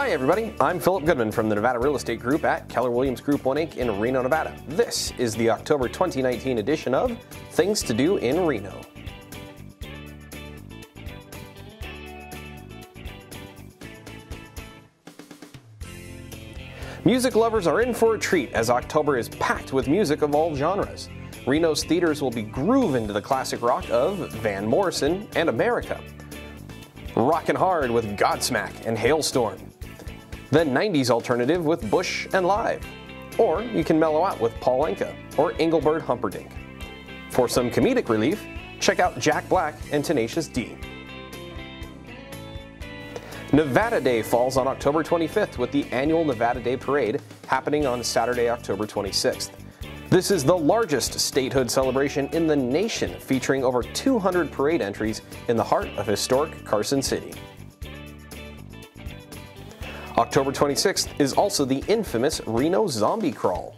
Hi, everybody. I'm Philip Goodman from the Nevada Real Estate Group at Keller Williams Group 1 Inc. in Reno, Nevada. This is the October 2019 edition of Things to Do in Reno. Music lovers are in for a treat as October is packed with music of all genres. Reno's theaters will be grooving to the classic rock of Van Morrison and America. Rockin' hard with Godsmack and Halestorm. The 90s alternative with Bush and Live. Or you can mellow out with Paul Anka or Engelbert Humperdinck. For some comedic relief, check out Jack Black and Tenacious D. Nevada Day falls on October 25th with the annual Nevada Day Parade happening on Saturday, October 26th. This is the largest statehood celebration in the nation, featuring over 200 parade entries in the heart of historic Carson City. October 26th is also the infamous Reno Zombie Crawl.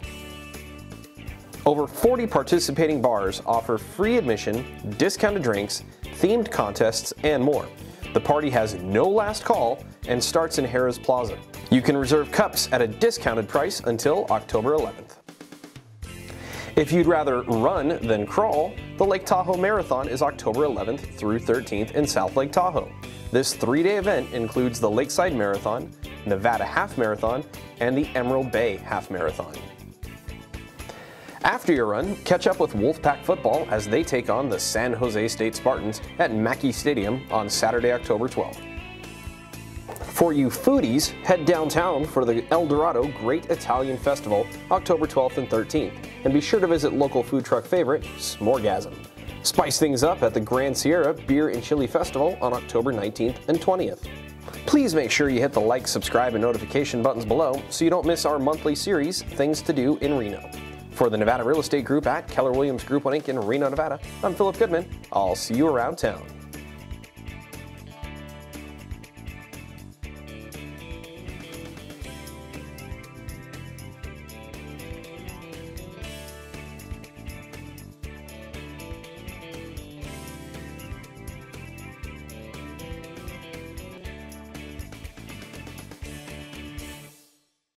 Over 40 participating bars offer free admission, discounted drinks, themed contests, and more. The party has no last call and starts in Harrah's Plaza. You can reserve cups at a discounted price until October 11th. If you'd rather run than crawl, the Lake Tahoe Marathon is October 11th through 13th in South Lake Tahoe. This three day event includes the Lakeside Marathon, Nevada Half Marathon, and the Emerald Bay Half Marathon. After your run, catch up with Wolfpack football as they take on the San Jose State Spartans at Mackay Stadium on Saturday, October 12th. For you foodies, head downtown for the Eldorado Great Italian Festival October 12th and 13th, and be sure to visit local food truck favorite, S'moregasm. Spice things up at the Grand Sierra Beer and Chili Festival on October 19th and 20th. Please make sure you hit the like, subscribe, and notification buttons below so you don't miss our monthly series, Things to Do in Reno. For the Nevada Real Estate Group at Keller Williams Group 1 Inc. in Reno, Nevada, I'm Philip Goodman. I'll see you around town.